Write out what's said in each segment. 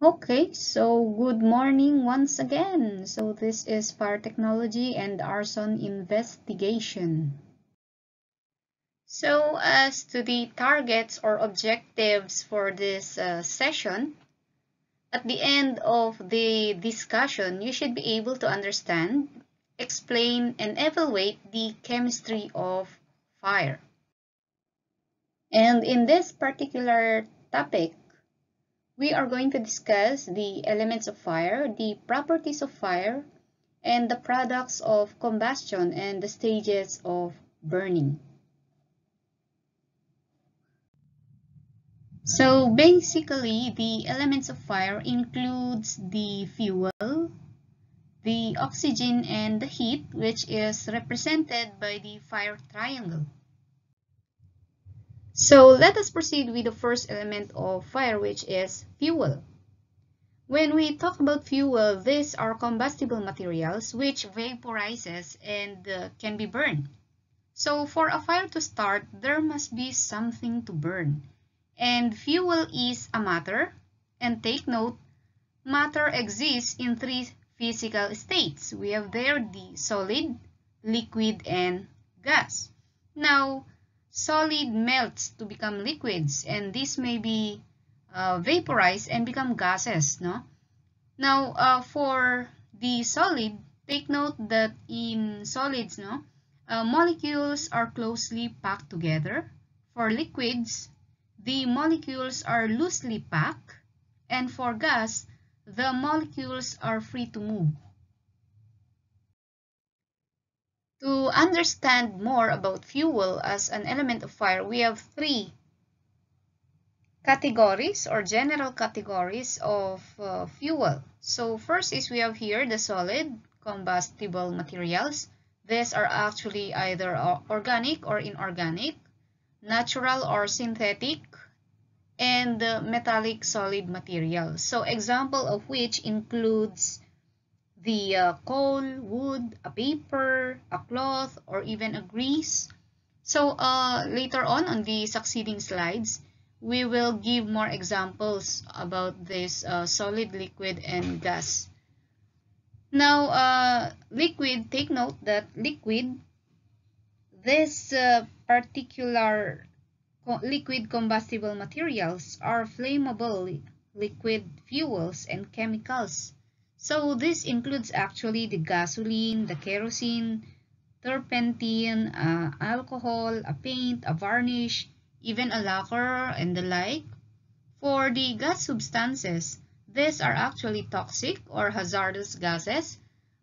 Okay, so good morning once again. So this is Fire Technology and Arson Investigation. So as to the targets or objectives for this uh, session, at the end of the discussion, you should be able to understand, explain, and evaluate the chemistry of fire. And in this particular topic, we are going to discuss the elements of fire, the properties of fire, and the products of combustion and the stages of burning. So basically, the elements of fire includes the fuel, the oxygen, and the heat, which is represented by the fire triangle. So let us proceed with the first element of fire, which is fuel. When we talk about fuel, these are combustible materials which vaporizes and uh, can be burned. So for a fire to start, there must be something to burn. And fuel is a matter. And take note, matter exists in three physical states. We have there the solid, liquid, and gas. Now, solid melts to become liquids and this may be uh, vaporized and become gases no? Now uh, for the solid take note that in solids no uh, molecules are closely packed together. For liquids the molecules are loosely packed and for gas the molecules are free to move To understand more about fuel as an element of fire, we have three categories or general categories of uh, fuel. So first is we have here the solid combustible materials. These are actually either organic or inorganic, natural or synthetic, and metallic solid materials. So example of which includes the uh, coal, wood, a paper, a cloth, or even a grease. So uh, later on, on the succeeding slides, we will give more examples about this uh, solid, liquid, and gas. Now, uh, liquid, take note that liquid, this uh, particular liquid combustible materials are flammable liquid fuels and chemicals so this includes actually the gasoline, the kerosene, turpentine, uh, alcohol, a paint, a varnish, even a lacquer and the like. For the gas substances, these are actually toxic or hazardous gases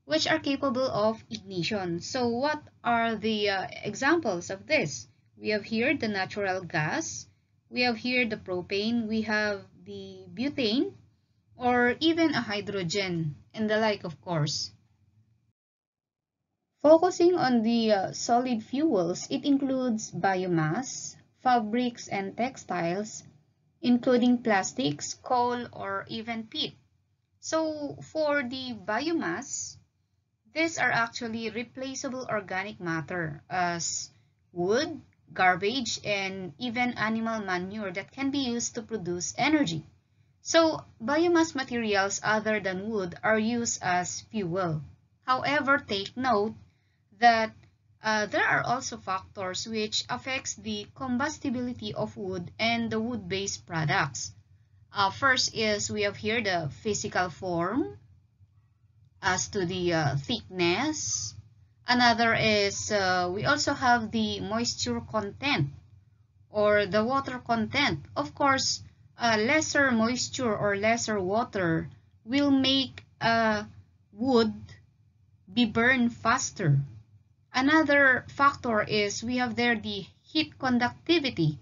which are capable of ignition. So what are the uh, examples of this? We have here the natural gas, we have here the propane, we have the butane, or even a hydrogen and the like of course. Focusing on the uh, solid fuels, it includes biomass, fabrics and textiles, including plastics, coal, or even peat. So for the biomass, these are actually replaceable organic matter as wood, garbage, and even animal manure that can be used to produce energy. So, biomass materials other than wood are used as fuel. However, take note that uh, there are also factors which affects the combustibility of wood and the wood-based products. Uh, first is we have here the physical form as to the uh, thickness. Another is uh, we also have the moisture content or the water content. Of course, uh, lesser moisture or lesser water will make a wood be burned faster. Another factor is we have there the heat conductivity,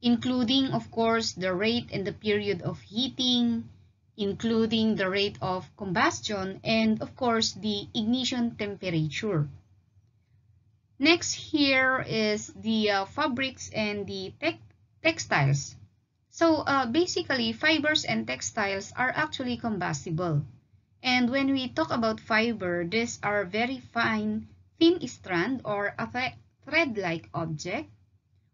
including, of course, the rate and the period of heating, including the rate of combustion, and, of course, the ignition temperature. Next here is the uh, fabrics and the te textiles. So uh, basically, fibers and textiles are actually combustible. And when we talk about fiber, these are very fine, thin strand or a thread-like object,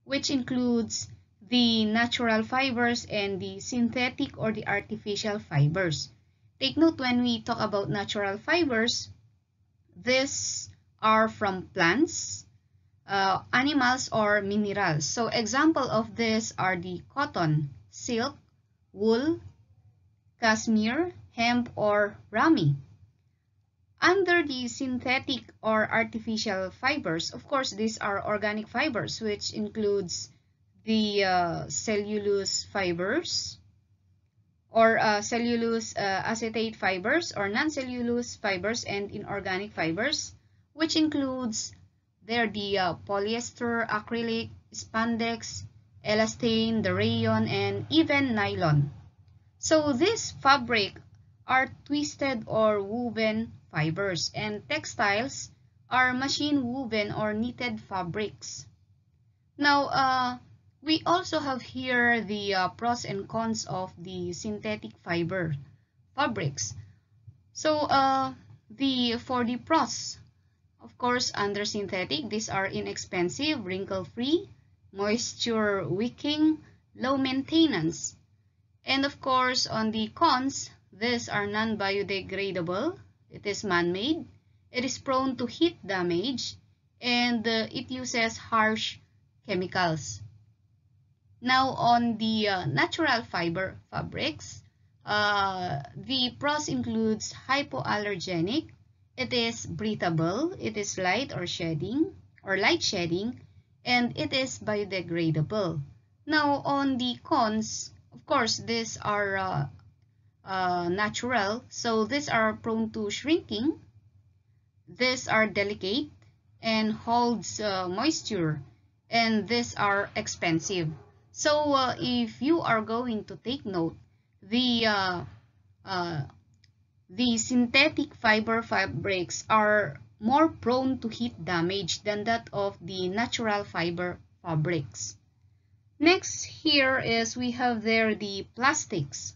which includes the natural fibers and the synthetic or the artificial fibers. Take note when we talk about natural fibers, these are from plants, uh, animals, or minerals. So example of this are the cotton, silk, wool, cashmere, hemp, or ramie. Under the synthetic or artificial fibers, of course, these are organic fibers, which includes the uh, cellulose fibers or uh, cellulose uh, acetate fibers or non-cellulose fibers and inorganic fibers, which includes there the uh, polyester, acrylic, spandex, elastane, the rayon, and even nylon. So this fabric are twisted or woven fibers and textiles are machine woven or knitted fabrics. Now, uh, we also have here the uh, pros and cons of the synthetic fiber fabrics. So, uh, the for the pros, of course, under synthetic, these are inexpensive, wrinkle-free, moisture-wicking, low maintenance. And of course, on the cons, these are non-biodegradable, it is man-made, it is prone to heat damage, and uh, it uses harsh chemicals. Now, on the uh, natural fiber fabrics, uh, the pros includes hypoallergenic, it is breathable, it is light or shedding, or light shedding, and it is biodegradable. Now, on the cons, of course, these are uh, uh, natural. So these are prone to shrinking. These are delicate and holds uh, moisture. And these are expensive. So uh, if you are going to take note, the uh, uh, the synthetic fiber fabrics are more prone to heat damage than that of the natural fiber fabrics. Next here is we have there the plastics.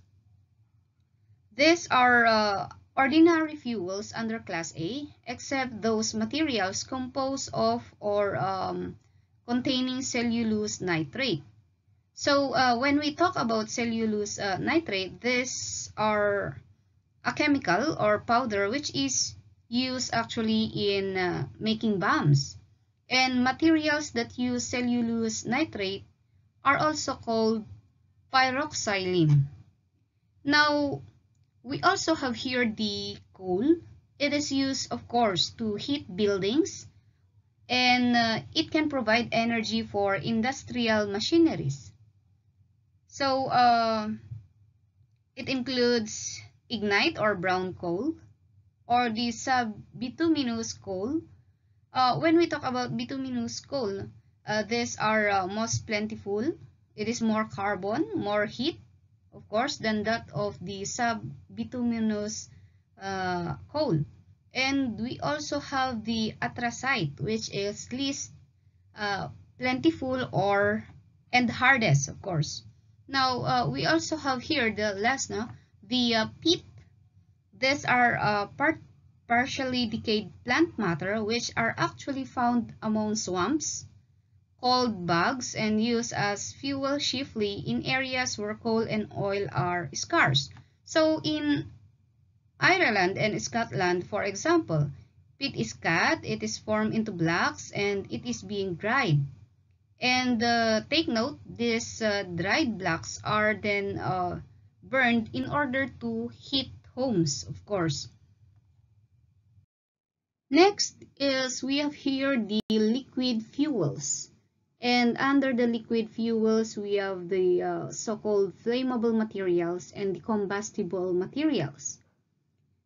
These are uh, ordinary fuels under Class A, except those materials composed of or um, containing cellulose nitrate. So uh, when we talk about cellulose uh, nitrate, these are a chemical or powder which is used actually in uh, making bombs. And materials that use cellulose nitrate are also called pyroxylene. Now, we also have here the coal. It is used, of course, to heat buildings and uh, it can provide energy for industrial machineries. So, uh, it includes lignite or brown coal or the sub-bituminous coal. Uh, when we talk about bituminous coal, uh, these are uh, most plentiful. It is more carbon, more heat, of course, than that of the sub-bituminous uh, coal. And we also have the anthracite, which is least uh, plentiful or and hardest, of course. Now, uh, we also have here the last, no, the uh, peat. These are uh, part partially decayed plant matter which are actually found among swamps, called bogs and used as fuel chiefly in areas where coal and oil are scarce. So in Ireland and Scotland, for example, peat is cut, it is formed into blocks, and it is being dried. And uh, take note, these uh, dried blocks are then uh, burned in order to heat homes, of course. Next is we have here the liquid fuels. And under the liquid fuels, we have the uh, so-called flammable materials and the combustible materials.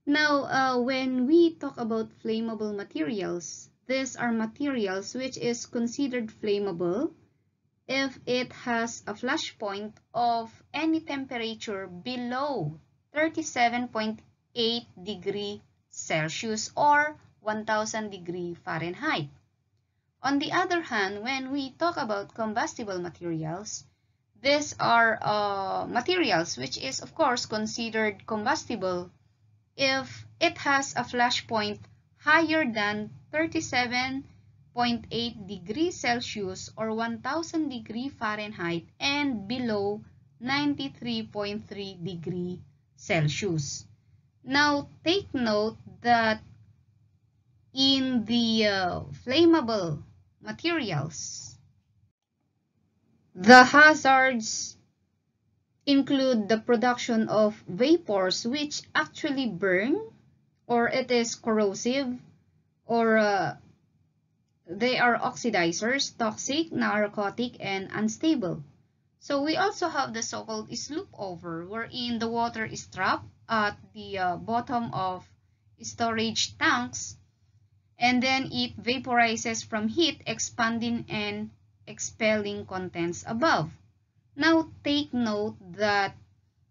Now, uh, when we talk about flammable materials, these are materials which is considered flammable if it has a flash point of any temperature below 37.8 degree Celsius or 1000 degree Fahrenheit. On the other hand, when we talk about combustible materials, these are uh, materials which is of course considered combustible if it has a flash point higher than 37 0.8 degrees Celsius or 1000 degree Fahrenheit and below 93.3 degree Celsius. Now, take note that in the uh, flammable materials, the hazards include the production of vapors which actually burn or it is corrosive or uh, they are oxidizers, toxic, narcotic, and unstable. So we also have the so-called slop over wherein the water is trapped at the uh, bottom of storage tanks and then it vaporizes from heat expanding and expelling contents above. Now take note that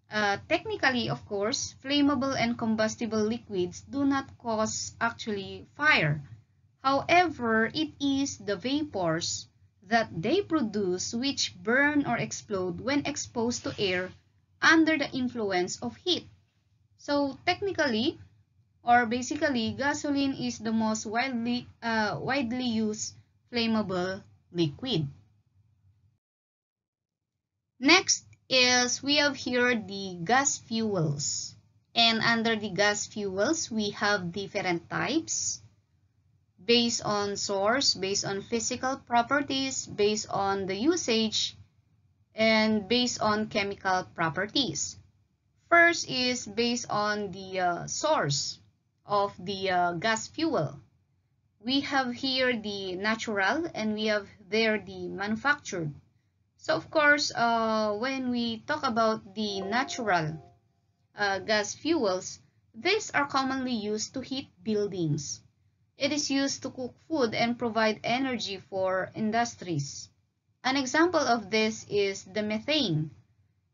uh, technically of course flammable and combustible liquids do not cause actually fire. However, it is the vapors that they produce which burn or explode when exposed to air under the influence of heat. So technically, or basically, gasoline is the most widely, uh, widely used flammable liquid. Next is we have here the gas fuels. And under the gas fuels, we have different types based on source, based on physical properties, based on the usage, and based on chemical properties. First is based on the uh, source of the uh, gas fuel. We have here the natural and we have there the manufactured. So of course, uh, when we talk about the natural uh, gas fuels, these are commonly used to heat buildings. It is used to cook food and provide energy for industries. An example of this is the methane.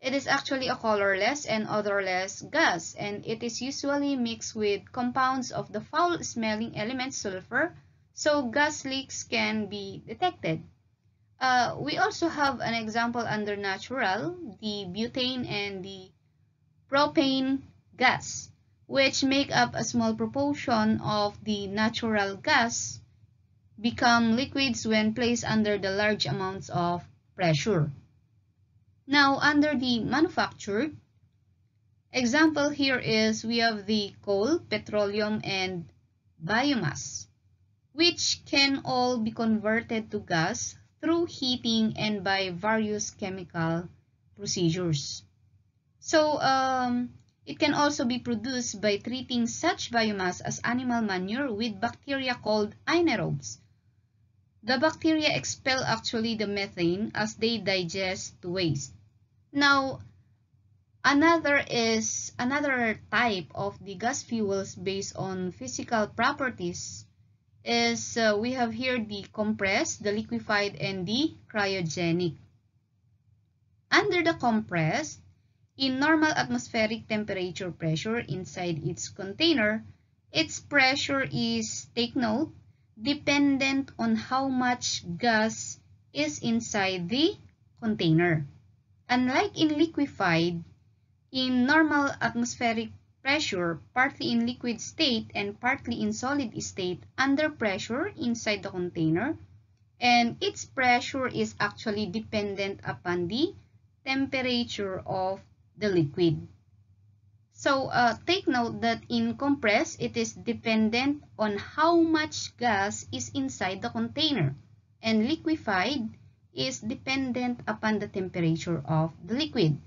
It is actually a colorless and odorless gas, and it is usually mixed with compounds of the foul-smelling element sulfur, so gas leaks can be detected. Uh, we also have an example under natural, the butane and the propane gas, which make up a small proportion of the natural gas, become liquids when placed under the large amounts of pressure. Now, under the manufactured, example here is we have the coal, petroleum, and biomass, which can all be converted to gas through heating and by various chemical procedures. So, um, it can also be produced by treating such biomass as animal manure with bacteria called anaerobes. The bacteria expel actually the methane as they digest the waste. Now, another is another type of the gas fuels based on physical properties is uh, we have here the compressed, the liquefied, and the cryogenic. Under the compressed, in normal atmospheric temperature pressure inside its container, its pressure is, take note, dependent on how much gas is inside the container. Unlike in liquefied, in normal atmospheric pressure, partly in liquid state and partly in solid state under pressure inside the container, and its pressure is actually dependent upon the temperature of the liquid. So uh, take note that in compressed, it is dependent on how much gas is inside the container, and liquefied is dependent upon the temperature of the liquid.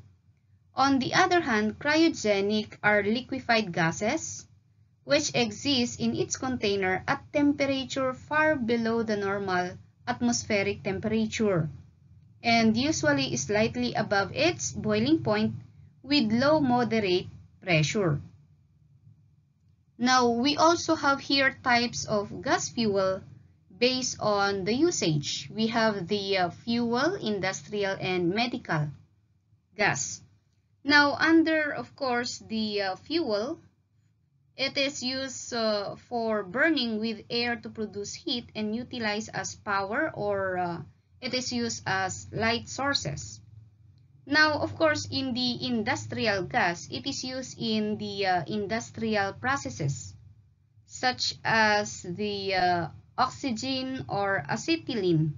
On the other hand, cryogenic are liquefied gases which exist in its container at temperature far below the normal atmospheric temperature and usually slightly above its boiling point with low moderate pressure. Now, we also have here types of gas fuel based on the usage. We have the uh, fuel, industrial, and medical gas. Now, under, of course, the uh, fuel, it is used uh, for burning with air to produce heat and utilized as power or uh, it is used as light sources. Now, of course, in the industrial gas, it is used in the uh, industrial processes such as the uh, oxygen, or acetylene,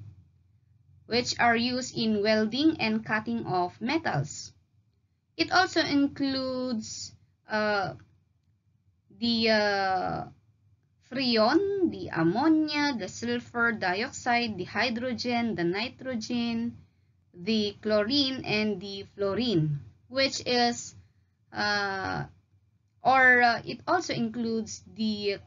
which are used in welding and cutting of metals. It also includes uh, the uh, freon, the ammonia, the sulfur dioxide, the hydrogen, the nitrogen, the chlorine, and the fluorine, which is, uh, or uh, it also includes the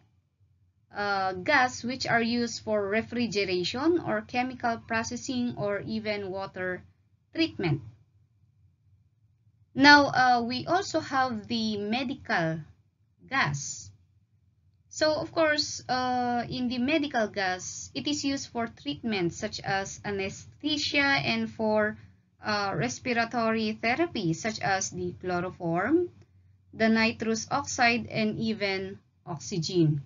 uh, gas which are used for refrigeration or chemical processing or even water treatment. Now, uh, we also have the medical gas. So, of course, uh, in the medical gas, it is used for treatments such as anesthesia and for uh, respiratory therapy such as the chloroform, the nitrous oxide, and even oxygen.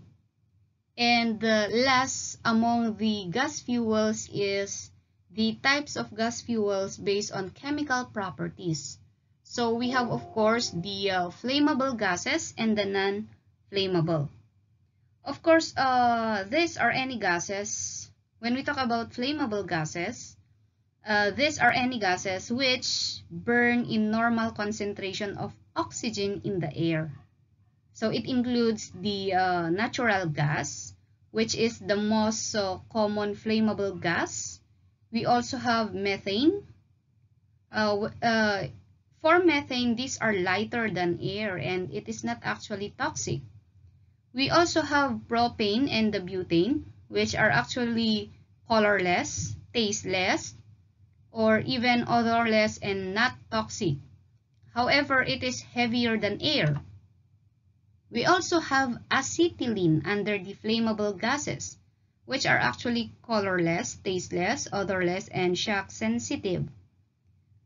And the last among the gas fuels is the types of gas fuels based on chemical properties. So we have, of course, the uh, flammable gases and the non-flammable. Of course, uh, these are any gases. When we talk about flammable gases, uh, these are any gases which burn in normal concentration of oxygen in the air. So it includes the uh, natural gas, which is the most uh, common flammable gas. We also have methane. Uh, uh, for methane, these are lighter than air and it is not actually toxic. We also have propane and the butane, which are actually colorless, tasteless, or even odorless and not toxic. However, it is heavier than air. We also have acetylene under the flammable gases, which are actually colorless, tasteless, odorless, and shock sensitive.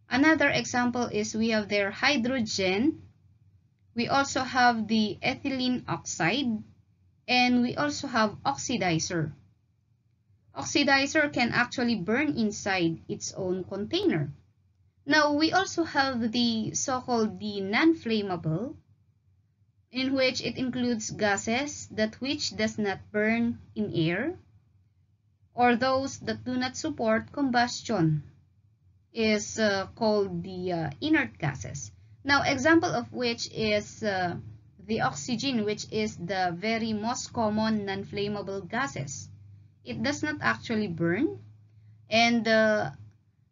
Another example is we have there hydrogen. We also have the ethylene oxide. And we also have oxidizer. Oxidizer can actually burn inside its own container. Now, we also have the so-called the non-flammable, in which it includes gases that which does not burn in air, or those that do not support combustion is uh, called the uh, inert gases. Now, example of which is uh, the oxygen, which is the very most common non-flammable gases. It does not actually burn. And uh,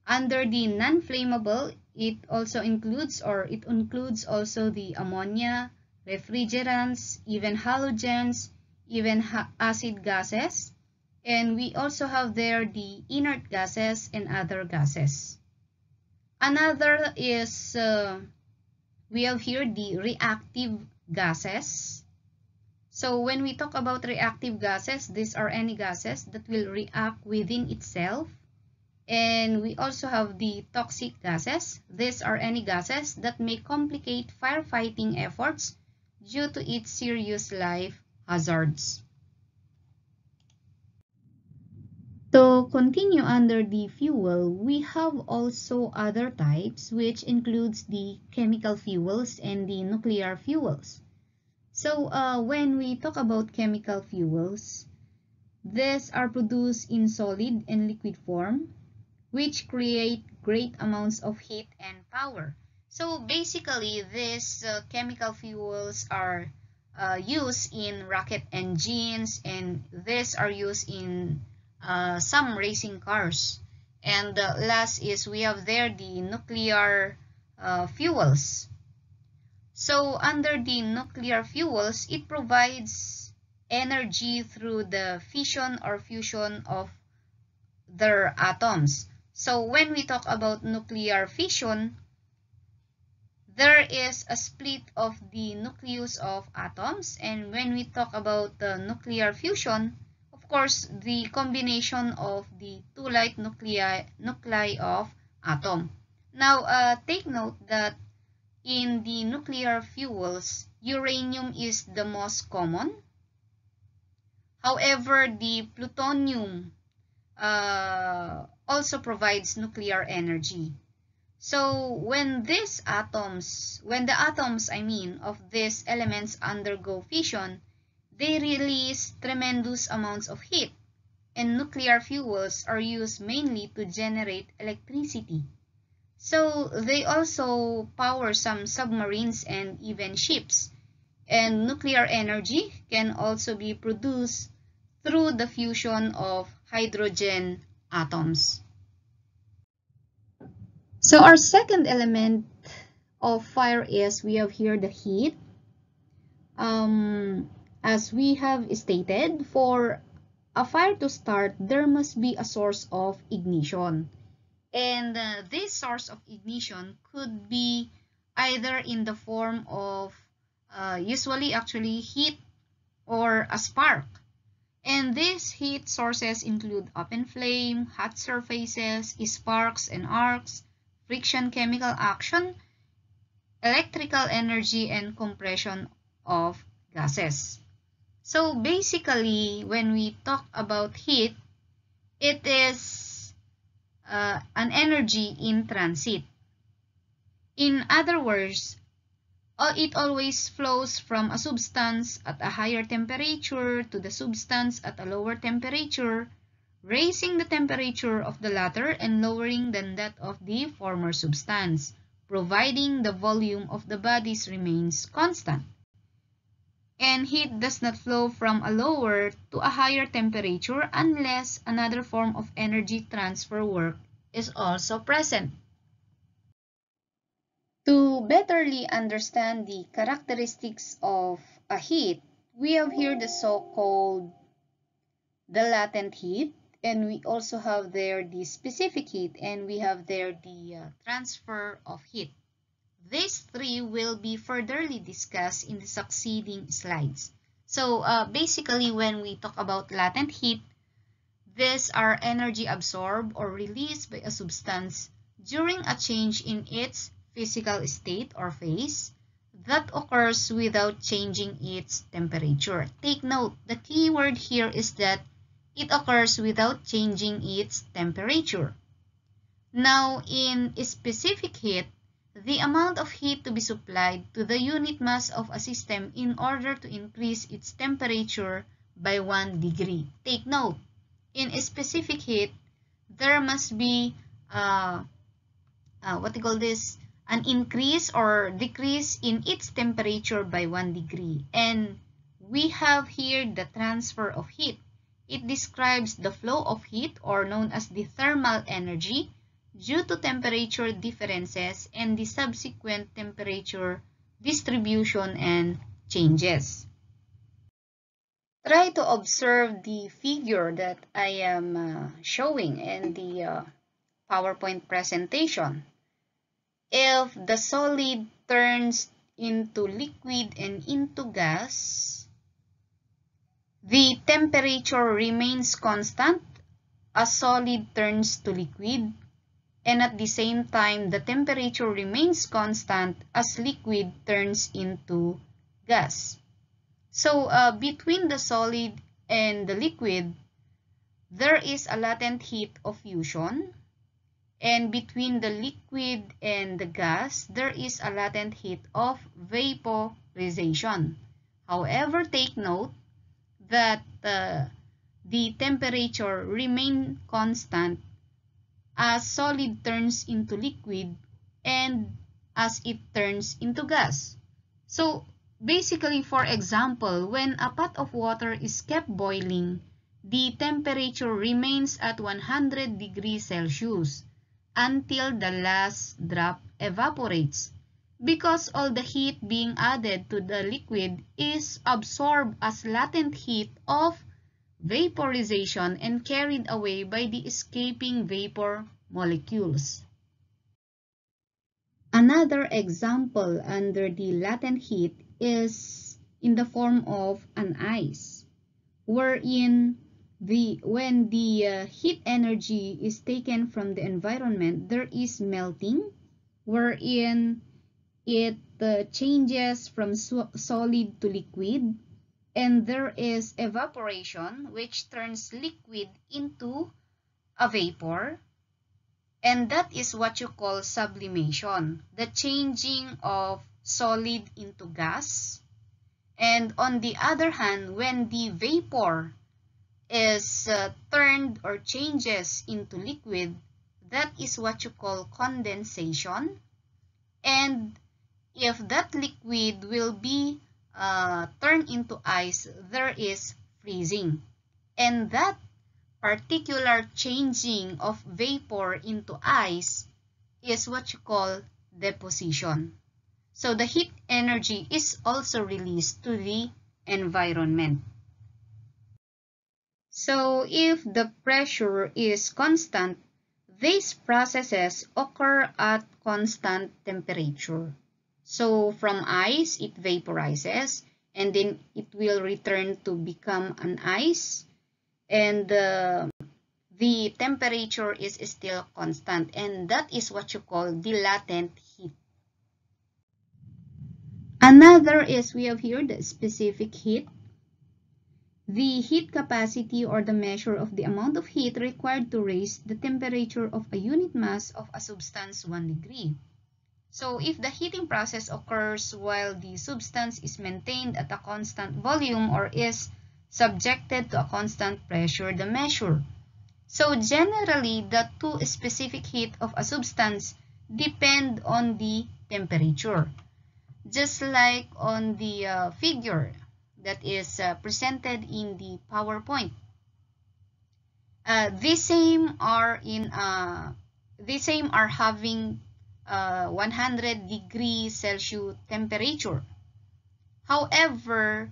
under the non-flammable, it also includes or it includes also the ammonia, refrigerants, even halogens, even ha acid gases. And we also have there the inert gases and other gases. Another is, uh, we have here the reactive gases. So when we talk about reactive gases, these are any gases that will react within itself. And we also have the toxic gases. These are any gases that may complicate firefighting efforts due to its serious life hazards. To continue under the fuel, we have also other types which includes the chemical fuels and the nuclear fuels. So uh, when we talk about chemical fuels, these are produced in solid and liquid form which create great amounts of heat and power. So basically, these uh, chemical fuels are uh, used in rocket engines and these are used in uh, some racing cars. And uh, last is we have there the nuclear uh, fuels. So under the nuclear fuels, it provides energy through the fission or fusion of their atoms. So when we talk about nuclear fission, there is a split of the nucleus of atoms. And when we talk about the nuclear fusion, course, the combination of the two light nuclei, nuclei of atom. Now, uh, take note that in the nuclear fuels, uranium is the most common. However, the plutonium uh, also provides nuclear energy. So, when these atoms, when the atoms, I mean, of these elements undergo fission, they release tremendous amounts of heat. and nuclear fuels are used mainly to generate electricity. So they also power some submarines and even ships. And nuclear energy can also be produced through the fusion of hydrogen atoms. So our second element of fire is we have here the heat. Um, as we have stated, for a fire to start, there must be a source of ignition. And uh, this source of ignition could be either in the form of uh, usually actually heat or a spark. And these heat sources include open flame, hot surfaces, sparks and arcs, friction chemical action, electrical energy, and compression of gases. So basically, when we talk about heat, it is uh, an energy in transit. In other words, it always flows from a substance at a higher temperature to the substance at a lower temperature, raising the temperature of the latter and lowering than that of the former substance, providing the volume of the bodies remains constant and heat does not flow from a lower to a higher temperature unless another form of energy transfer work is also present. To betterly understand the characteristics of a heat, we have here the so-called the latent heat and we also have there the specific heat and we have there the uh, transfer of heat. These three will be furtherly discussed in the succeeding slides. So uh, basically when we talk about latent heat, these are energy absorbed or released by a substance during a change in its physical state or phase that occurs without changing its temperature. Take note, the key word here is that it occurs without changing its temperature. Now, in specific heat, the amount of heat to be supplied to the unit mass of a system in order to increase its temperature by 1 degree. Take note, in a specific heat, there must be, uh, uh, what you call this, an increase or decrease in its temperature by 1 degree. And we have here the transfer of heat. It describes the flow of heat or known as the thermal energy due to temperature differences and the subsequent temperature distribution and changes. Try to observe the figure that I am uh, showing in the uh, PowerPoint presentation. If the solid turns into liquid and into gas, the temperature remains constant A solid turns to liquid and at the same time the temperature remains constant as liquid turns into gas. So uh, between the solid and the liquid, there is a latent heat of fusion and between the liquid and the gas, there is a latent heat of vaporization. However, take note that uh, the temperature remain constant as solid turns into liquid and as it turns into gas. So basically, for example, when a pot of water is kept boiling, the temperature remains at 100 degrees Celsius until the last drop evaporates because all the heat being added to the liquid is absorbed as latent heat of vaporization and carried away by the escaping vapor molecules. Another example under the latent heat is in the form of an ice, wherein the when the uh, heat energy is taken from the environment, there is melting, wherein it uh, changes from so solid to liquid, and there is evaporation which turns liquid into a vapor and that is what you call sublimation the changing of solid into gas and on the other hand when the vapor is uh, turned or changes into liquid, that is what you call condensation. And if that liquid will be uh, turned into ice, there is freezing. And that particular changing of vapor into ice is what you call deposition. So the heat energy is also released to the environment. So if the pressure is constant, these processes occur at constant temperature. So from ice, it vaporizes and then it will return to become an ice and uh, the temperature is still constant and that is what you call the latent heat. Another is we have here the specific heat the heat capacity or the measure of the amount of heat required to raise the temperature of a unit mass of a substance 1 degree. So if the heating process occurs while the substance is maintained at a constant volume or is subjected to a constant pressure, the measure. So generally, the two specific heat of a substance depend on the temperature. Just like on the uh, figure, that is uh, presented in the PowerPoint. Uh, these same are in uh, these same are having uh, 100 degree Celsius temperature. However,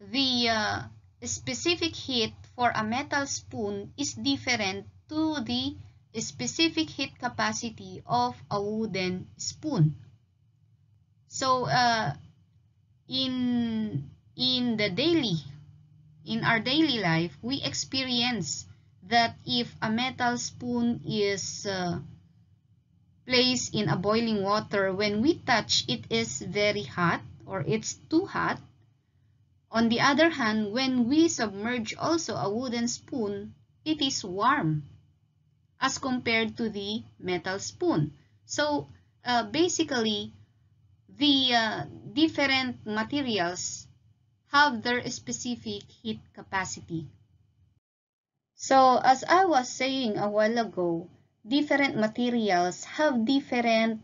the uh, specific heat for a metal spoon is different to the specific heat capacity of a wooden spoon. So, uh, in in the daily, in our daily life, we experience that if a metal spoon is uh, placed in a boiling water, when we touch it is very hot or it's too hot. On the other hand, when we submerge also a wooden spoon, it is warm as compared to the metal spoon. So, uh, basically, the uh, different materials have their specific heat capacity. So, as I was saying a while ago, different materials have different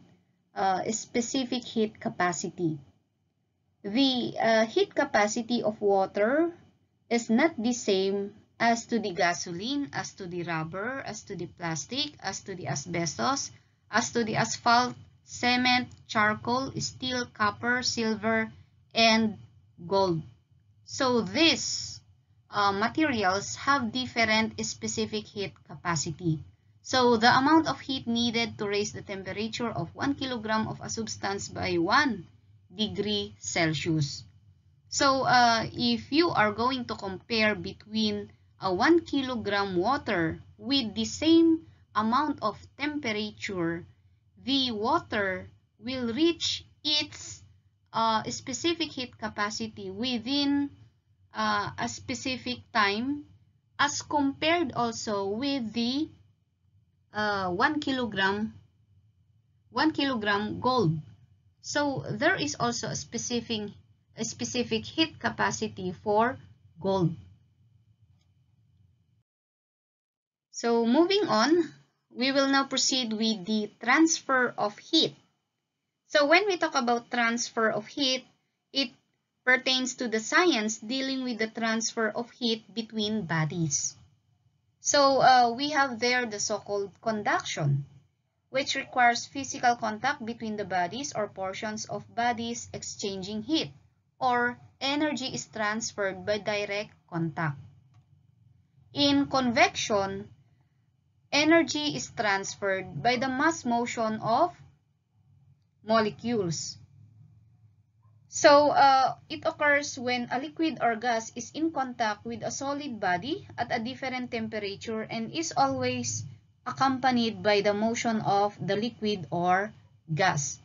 uh, specific heat capacity. The uh, heat capacity of water is not the same as to the gasoline, as to the rubber, as to the plastic, as to the asbestos, as to the asphalt, cement, charcoal, steel, copper, silver, and gold. So these uh, materials have different specific heat capacity. So the amount of heat needed to raise the temperature of 1 kilogram of a substance by 1 degree Celsius. So uh, if you are going to compare between a 1 kilogram water with the same amount of temperature, the water will reach its uh, specific heat capacity within uh, a specific time as compared also with the uh, 1 kilogram 1 kilogram gold. So there is also a specific a specific heat capacity for gold. So moving on, we will now proceed with the transfer of heat. So when we talk about transfer of heat, it pertains to the science dealing with the transfer of heat between bodies. So uh, we have there the so-called conduction, which requires physical contact between the bodies or portions of bodies exchanging heat, or energy is transferred by direct contact. In convection, energy is transferred by the mass motion of molecules. So, uh, it occurs when a liquid or gas is in contact with a solid body at a different temperature and is always accompanied by the motion of the liquid or gas.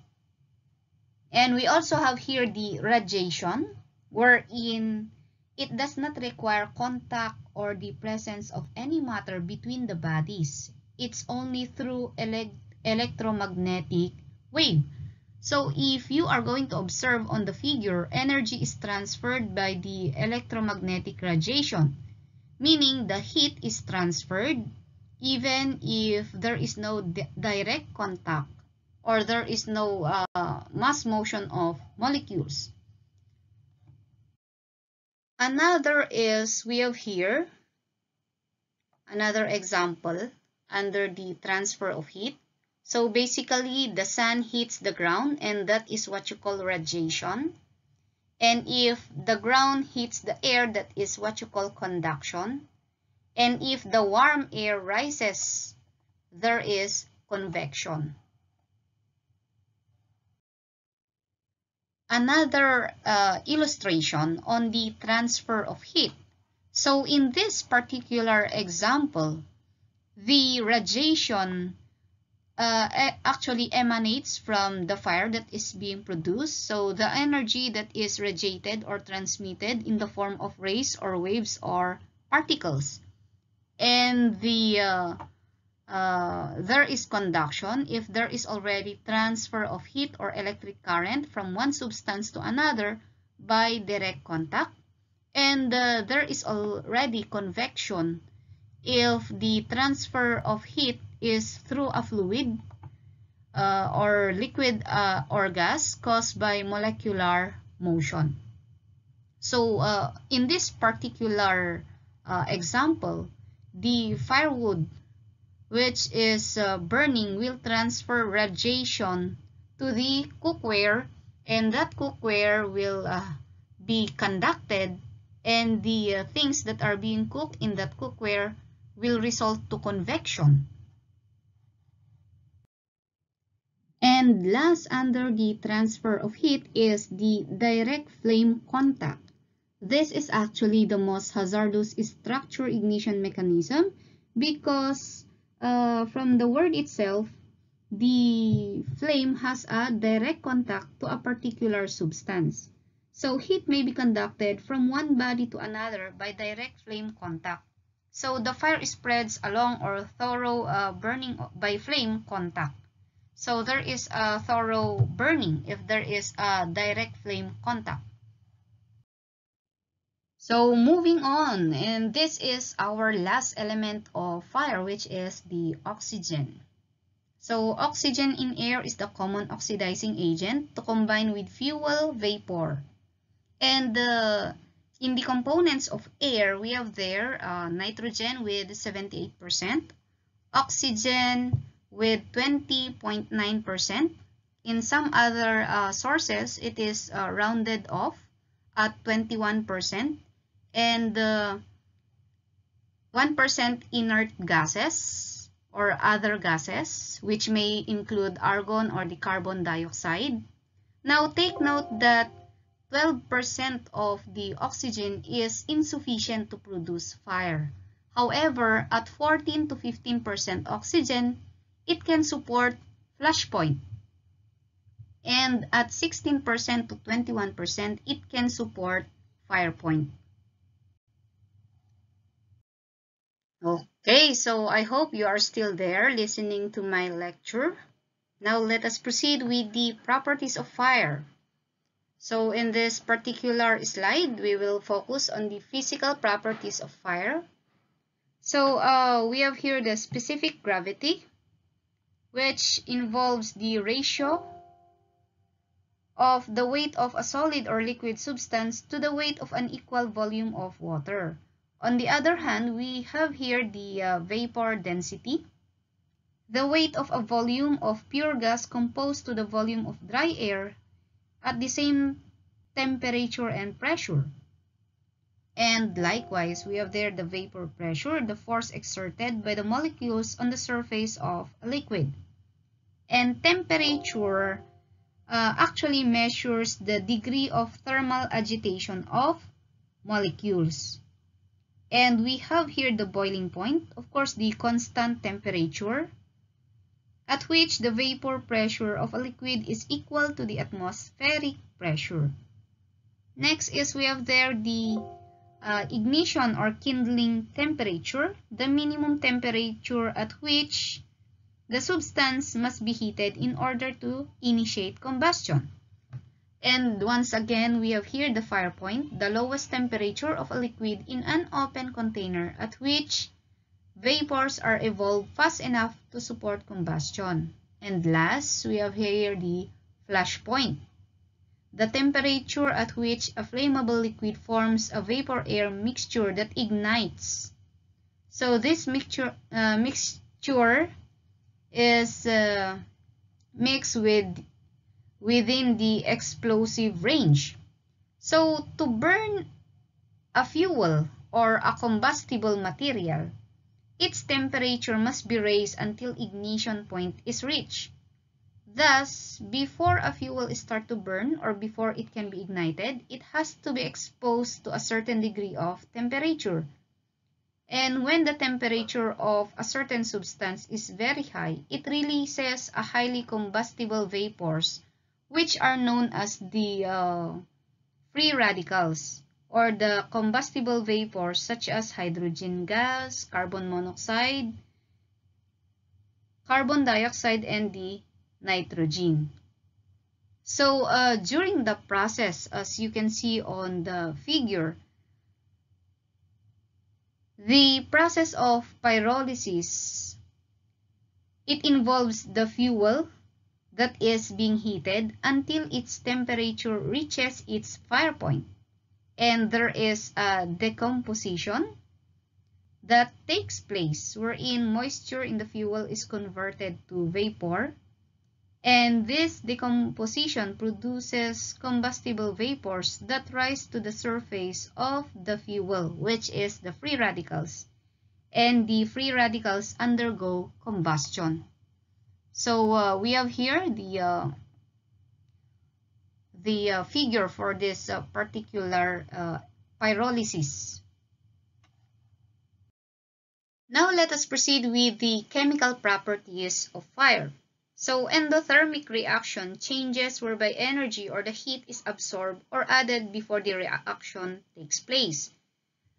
And we also have here the radiation, wherein it does not require contact or the presence of any matter between the bodies. It's only through ele electromagnetic wave so if you are going to observe on the figure, energy is transferred by the electromagnetic radiation. meaning the heat is transferred even if there is no direct contact or there is no uh, mass motion of molecules. Another is we have here another example under the transfer of heat. So basically the sun hits the ground and that is what you call radiation. And if the ground hits the air that is what you call conduction. And if the warm air rises, there is convection. another uh, illustration on the transfer of heat. So in this particular example, the radiation uh, actually emanates from the fire that is being produced. So the energy that is radiated or transmitted in the form of rays or waves or particles. And the uh, uh, there is conduction if there is already transfer of heat or electric current from one substance to another by direct contact. And uh, there is already convection if the transfer of heat is through a fluid uh, or liquid uh, or gas caused by molecular motion. So uh, in this particular uh, example, the firewood which is uh, burning will transfer radiation to the cookware and that cookware will uh, be conducted and the things that are being cooked in that cookware will result to convection. And last under the transfer of heat is the direct flame contact. This is actually the most hazardous structure ignition mechanism because uh, from the word itself, the flame has a direct contact to a particular substance. So heat may be conducted from one body to another by direct flame contact. So the fire spreads along or thorough uh, burning by flame contact. So there is a thorough burning if there is a direct flame contact. So moving on, and this is our last element of fire, which is the oxygen. So oxygen in air is the common oxidizing agent to combine with fuel vapor. And in the components of air, we have there uh, nitrogen with 78%, oxygen with 20.9%. In some other uh, sources, it is uh, rounded off at 21% and uh, 1% inert gases or other gases which may include argon or the carbon dioxide. Now take note that 12% of the oxygen is insufficient to produce fire. However, at 14 to 15% oxygen, it can support flashpoint. And at 16% to 21%, it can support fire point. Okay, so I hope you are still there listening to my lecture. Now let us proceed with the properties of fire. So in this particular slide, we will focus on the physical properties of fire. So uh, we have here the specific gravity, which involves the ratio of the weight of a solid or liquid substance to the weight of an equal volume of water. On the other hand, we have here the uh, vapor density, the weight of a volume of pure gas composed to the volume of dry air at the same temperature and pressure. And likewise, we have there the vapor pressure, the force exerted by the molecules on the surface of a liquid. And temperature uh, actually measures the degree of thermal agitation of molecules. And we have here the boiling point, of course the constant temperature at which the vapor pressure of a liquid is equal to the atmospheric pressure. Next is we have there the uh, ignition or kindling temperature, the minimum temperature at which the substance must be heated in order to initiate combustion. And once again, we have here the fire point, the lowest temperature of a liquid in an open container at which vapors are evolved fast enough to support combustion. And last, we have here the flash point, the temperature at which a flammable liquid forms a vapor-air mixture that ignites. So this mixture, uh, mixture is uh, mixed with within the explosive range. So to burn a fuel or a combustible material, its temperature must be raised until ignition point is reached. Thus, before a fuel start to burn or before it can be ignited, it has to be exposed to a certain degree of temperature. And when the temperature of a certain substance is very high, it releases a highly combustible vapors which are known as the uh, free radicals or the combustible vapors such as hydrogen gas, carbon monoxide, carbon dioxide, and the nitrogen. So uh, during the process, as you can see on the figure, the process of pyrolysis, it involves the fuel that is being heated until its temperature reaches its fire point. And there is a decomposition that takes place wherein moisture in the fuel is converted to vapor. And this decomposition produces combustible vapors that rise to the surface of the fuel, which is the free radicals. And the free radicals undergo combustion. So uh, we have here the uh, the uh, figure for this uh, particular uh, pyrolysis. Now let us proceed with the chemical properties of fire. So endothermic reaction changes whereby energy or the heat is absorbed or added before the reaction takes place.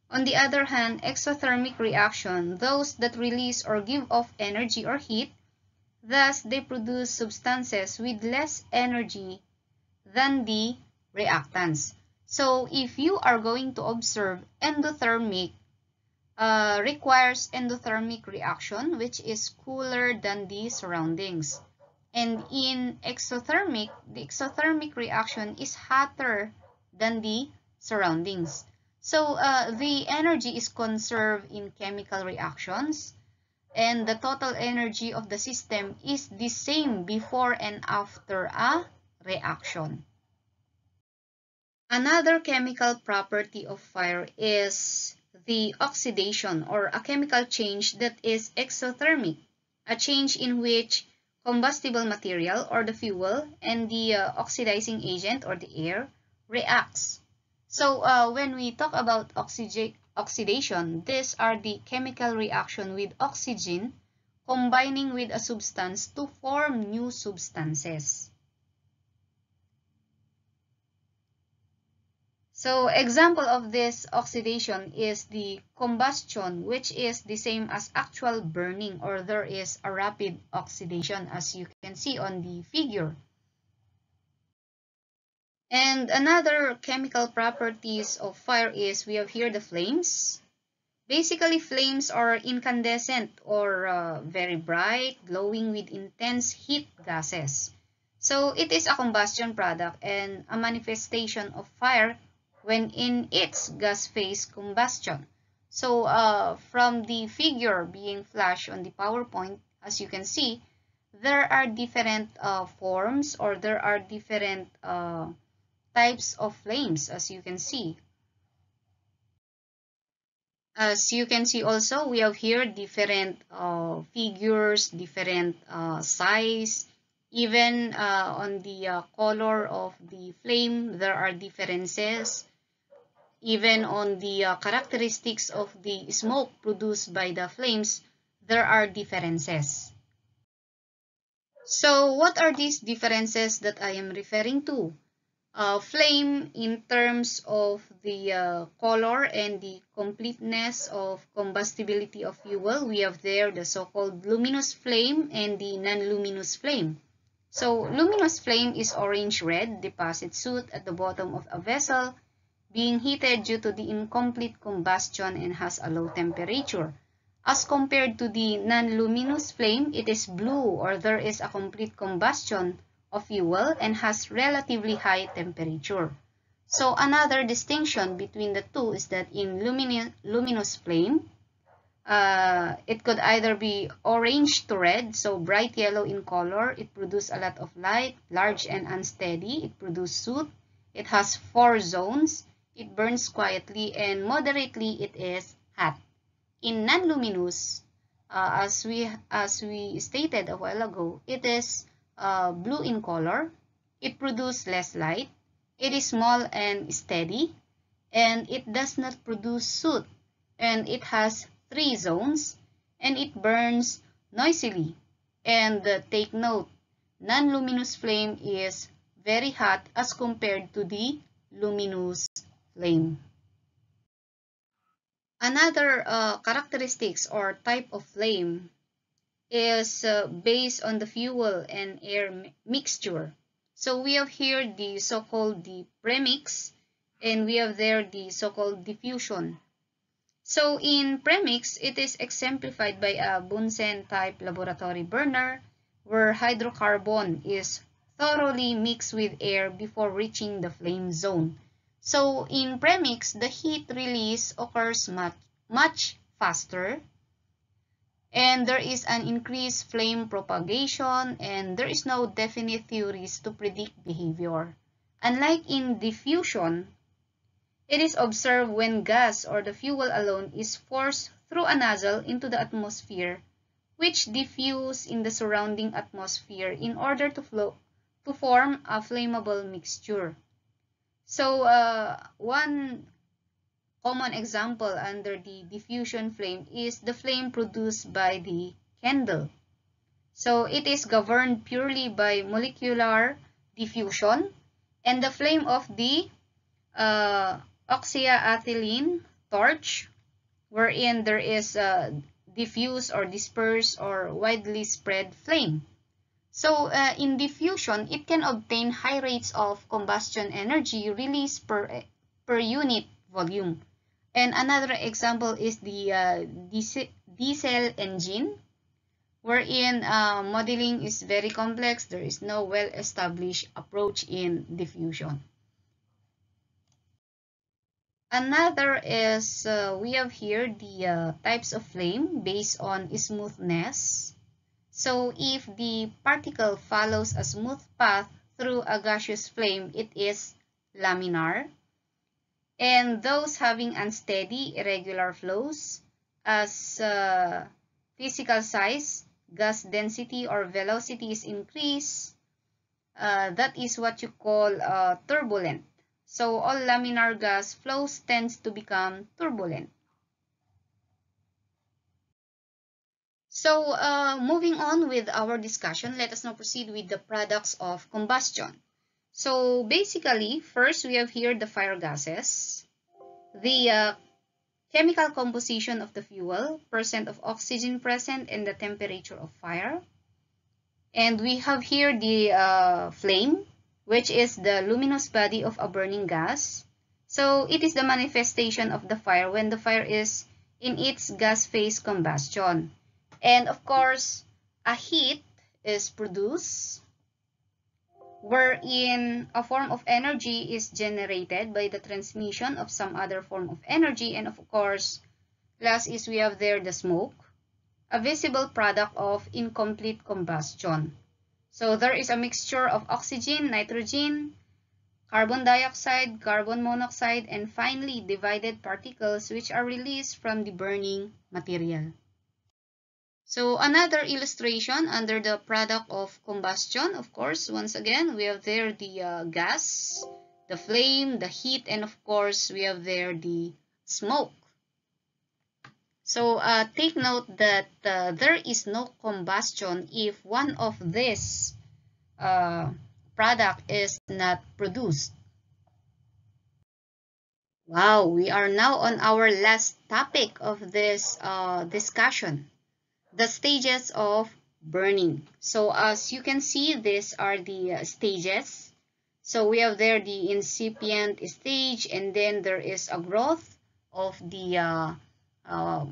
On the other hand, exothermic reaction, those that release or give off energy or heat, Thus, they produce substances with less energy than the reactants. So, if you are going to observe endothermic uh, requires endothermic reaction which is cooler than the surroundings. And in exothermic, the exothermic reaction is hotter than the surroundings. So uh, the energy is conserved in chemical reactions and the total energy of the system is the same before and after a reaction. Another chemical property of fire is the oxidation or a chemical change that is exothermic, a change in which combustible material or the fuel and the uh, oxidizing agent or the air reacts. So uh, when we talk about oxidation, these are the chemical reaction with oxygen combining with a substance to form new substances. So example of this oxidation is the combustion which is the same as actual burning or there is a rapid oxidation as you can see on the figure. And another chemical properties of fire is we have here the flames. Basically, flames are incandescent or uh, very bright, glowing with intense heat gases. So it is a combustion product and a manifestation of fire when in its gas phase combustion. So uh, from the figure being flashed on the PowerPoint, as you can see, there are different uh, forms or there are different uh, types of flames as you can see. As you can see also, we have here different uh, figures, different uh, size. Even uh, on the uh, color of the flame, there are differences. Even on the uh, characteristics of the smoke produced by the flames, there are differences. So what are these differences that I am referring to? uh, flame in terms of the uh, color and the completeness of combustibility of fuel. We have there the so-called luminous flame and the non-luminous flame. So luminous flame is orange-red deposit soot at the bottom of a vessel being heated due to the incomplete combustion and has a low temperature. As compared to the non-luminous flame, it is blue or there is a complete combustion of fuel and has relatively high temperature. So another distinction between the two is that in luminous, flame, uh, it could either be orange to red, so bright yellow in color. It produces a lot of light, large and unsteady. It produces soot. It has four zones. It burns quietly and moderately it is hot. In non-luminous, uh, as we as we stated a while ago, it is uh, blue in color. It produces less light. It is small and steady, and it does not produce soot, and it has three zones, and it burns noisily. And uh, take note, non-luminous flame is very hot as compared to the luminous flame. Another uh, characteristics or type of flame is uh, based on the fuel and air mixture. So we have here the so-called the premix and we have there the so-called diffusion. So in premix, it is exemplified by a Bunsen type laboratory burner where hydrocarbon is thoroughly mixed with air before reaching the flame zone. So in premix, the heat release occurs much, much faster and there is an increased flame propagation and there is no definite theories to predict behavior. Unlike in diffusion, it is observed when gas or the fuel alone is forced through a nozzle into the atmosphere, which diffuse in the surrounding atmosphere in order to flow to form a flammable mixture. So uh, one common example under the diffusion flame is the flame produced by the candle. So it is governed purely by molecular diffusion and the flame of the uh, oxyacetylene torch wherein there is a diffuse or dispersed or widely spread flame. So uh, in diffusion, it can obtain high rates of combustion energy released per, per unit volume. And another example is the uh, diesel engine, wherein uh, modeling is very complex. There is no well-established approach in diffusion. Another is, uh, we have here the uh, types of flame based on smoothness so if the particle follows a smooth path through a gaseous flame, it is laminar. And those having unsteady, irregular flows, as uh, physical size, gas density, or velocity is increased, uh, that is what you call uh, turbulent. So all laminar gas flows tends to become turbulent. So uh, moving on with our discussion, let us now proceed with the products of combustion. So basically, first we have here the fire gases, the uh, chemical composition of the fuel, percent of oxygen present, and the temperature of fire. And we have here the uh, flame, which is the luminous body of a burning gas. So it is the manifestation of the fire when the fire is in its gas phase combustion. And of course, a heat is produced wherein a form of energy is generated by the transmission of some other form of energy. And of course, last is we have there the smoke, a visible product of incomplete combustion. So there is a mixture of oxygen, nitrogen, carbon dioxide, carbon monoxide, and finally divided particles which are released from the burning material. So another illustration under the product of combustion, of course, once again, we have there the uh, gas, the flame, the heat, and of course, we have there the smoke. So uh, take note that uh, there is no combustion if one of this uh, product is not produced. Wow, we are now on our last topic of this uh, discussion the stages of burning. So as you can see, these are the uh, stages. So we have there the incipient stage and then there is a growth of the uh, uh,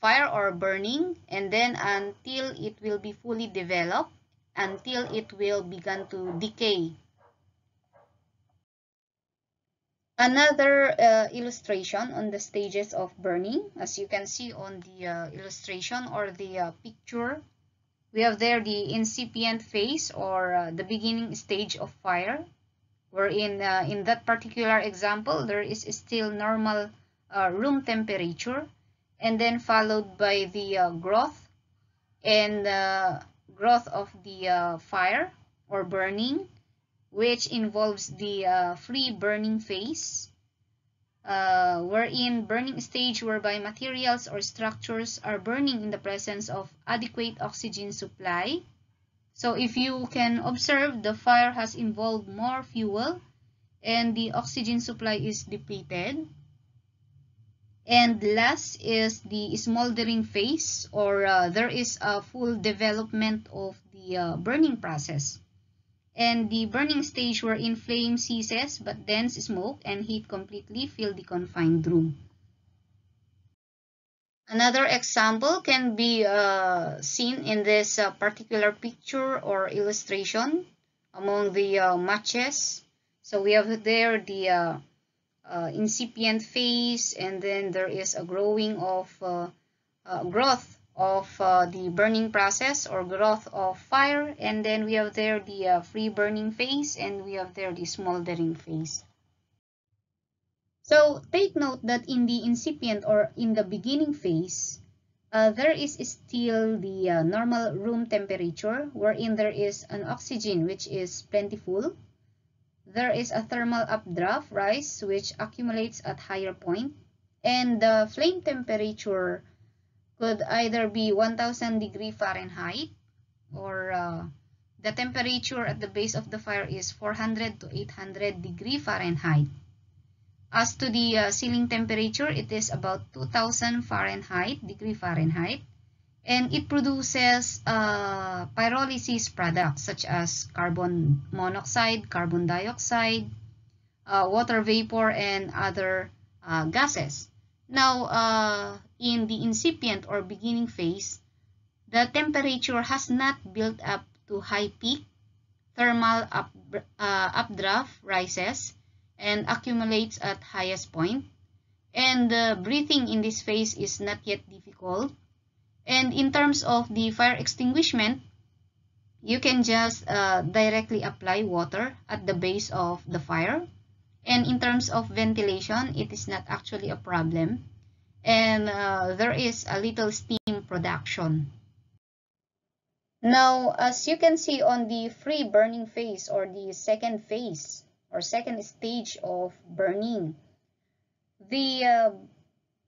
fire or burning and then until it will be fully developed, until it will begin to decay. Another uh, illustration on the stages of burning, as you can see on the uh, illustration or the uh, picture, we have there the incipient phase or uh, the beginning stage of fire, wherein uh, in that particular example, there is still normal uh, room temperature, and then followed by the growth and growth of the fire or burning, which involves the uh, free burning phase, uh, wherein burning stage whereby materials or structures are burning in the presence of adequate oxygen supply. So if you can observe, the fire has involved more fuel and the oxygen supply is depleted. And last is the smoldering phase or uh, there is a full development of the uh, burning process and the burning stage wherein flame ceases but dense smoke and heat completely fill the confined room. Another example can be uh, seen in this uh, particular picture or illustration among the uh, matches. So we have there the uh, uh, incipient phase and then there is a growing of uh, growth of uh, the burning process or growth of fire and then we have there the uh, free burning phase and we have there the smoldering phase. So take note that in the incipient or in the beginning phase, uh, there is still the uh, normal room temperature wherein there is an oxygen which is plentiful. There is a thermal updraft rise which accumulates at higher point and the flame temperature could either be 1000 degree Fahrenheit or uh, the temperature at the base of the fire is 400 to 800 degree Fahrenheit. As to the uh, ceiling temperature, it is about 2000 Fahrenheit, degree Fahrenheit, and it produces uh, pyrolysis products such as carbon monoxide, carbon dioxide, uh, water vapor, and other uh, gases. Now, uh, in the incipient or beginning phase, the temperature has not built up to high peak, thermal up, uh, updraft rises and accumulates at highest point, and uh, breathing in this phase is not yet difficult. And in terms of the fire extinguishment, you can just uh, directly apply water at the base of the fire. And in terms of ventilation, it is not actually a problem and uh, there is a little steam production. Now, as you can see on the free burning phase or the second phase or second stage of burning, the, uh,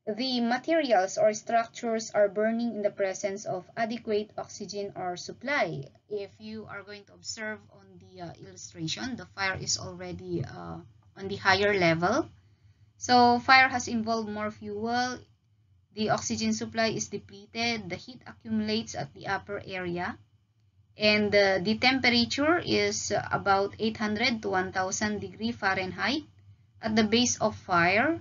the materials or structures are burning in the presence of adequate oxygen or supply. If you are going to observe on the uh, illustration, the fire is already uh, on the higher level so fire has involved more fuel, the oxygen supply is depleted, the heat accumulates at the upper area, and uh, the temperature is about 800 to 1000 degree Fahrenheit at the base of fire,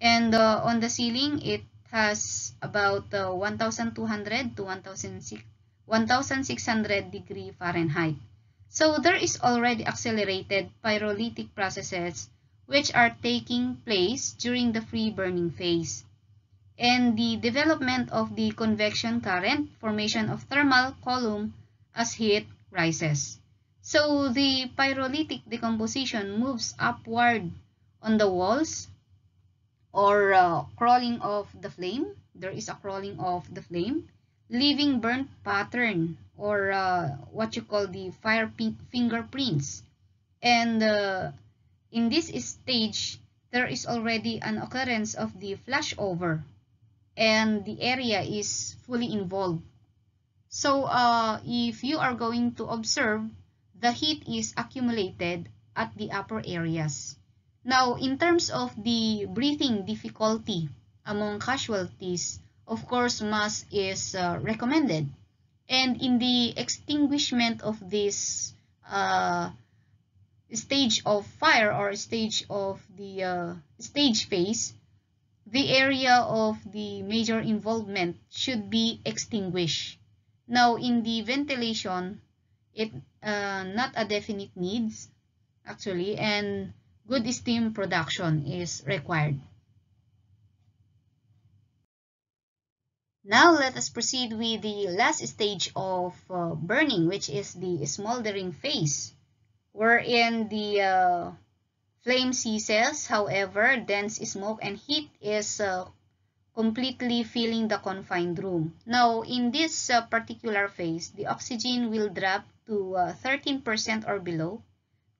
and uh, on the ceiling it has about uh, 1200 to 1600 degree Fahrenheit. So there is already accelerated pyrolytic processes which are taking place during the free burning phase, and the development of the convection current, formation of thermal column as heat rises. So the pyrolytic decomposition moves upward on the walls or uh, crawling of the flame. There is a crawling of the flame, leaving burnt pattern or uh, what you call the fire fingerprints. And uh, in this stage, there is already an occurrence of the flashover and the area is fully involved. So uh, if you are going to observe, the heat is accumulated at the upper areas. Now, in terms of the breathing difficulty among casualties, of course, mask is uh, recommended. And in the extinguishment of this uh, stage of fire or stage of the uh, stage phase, the area of the major involvement should be extinguished. Now, in the ventilation, it uh, not a definite needs actually and good steam production is required. Now let us proceed with the last stage of uh, burning which is the smoldering phase wherein the uh, flame ceases however dense smoke and heat is uh, completely filling the confined room. Now in this uh, particular phase the oxygen will drop to 13% uh, or below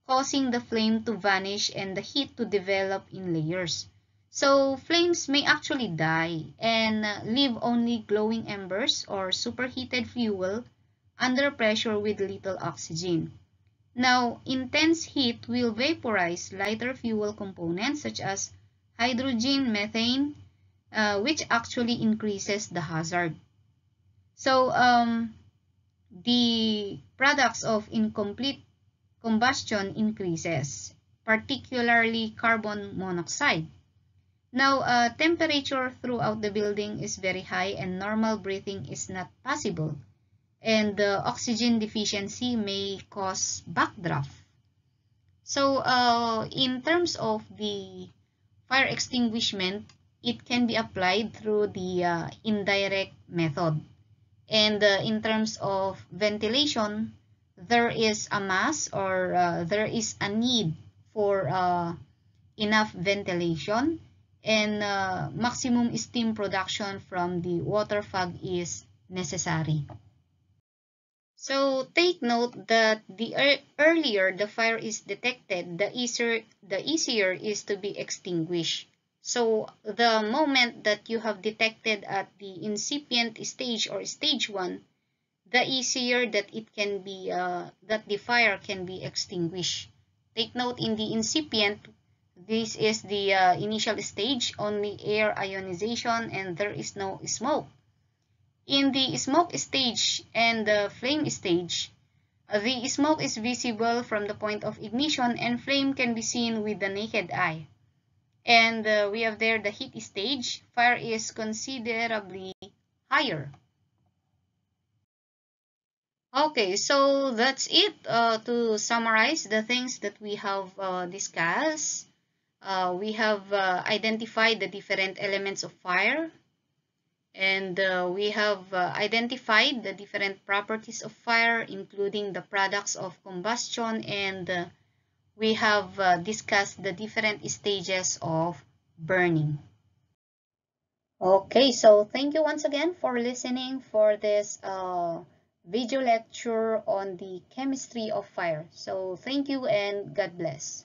causing the flame to vanish and the heat to develop in layers. So flames may actually die and leave only glowing embers or superheated fuel under pressure with little oxygen. Now, intense heat will vaporize lighter fuel components such as hydrogen, methane, uh, which actually increases the hazard. So, um, the products of incomplete combustion increases, particularly carbon monoxide. Now, uh, temperature throughout the building is very high and normal breathing is not possible. And the oxygen deficiency may cause backdraft. So, uh, in terms of the fire extinguishment, it can be applied through the uh, indirect method. And uh, in terms of ventilation, there is a mass or uh, there is a need for uh, enough ventilation and uh, maximum steam production from the water fog is necessary. So take note that the er earlier the fire is detected, the easier, the easier is to be extinguished. So the moment that you have detected at the incipient stage or stage 1, the easier that it can be, uh, that the fire can be extinguished. Take note in the incipient, this is the uh, initial stage, only air ionization and there is no smoke. In the smoke stage and the flame stage, the smoke is visible from the point of ignition and flame can be seen with the naked eye. And uh, we have there the heat stage. Fire is considerably higher. Okay, so that's it uh, to summarize the things that we have uh, discussed uh, we have uh, identified the different elements of fire and uh, we have uh, identified the different properties of fire including the products of combustion and uh, we have uh, discussed the different stages of burning. Okay, so thank you once again for listening for this video lecture on the chemistry of fire. So thank you and God bless.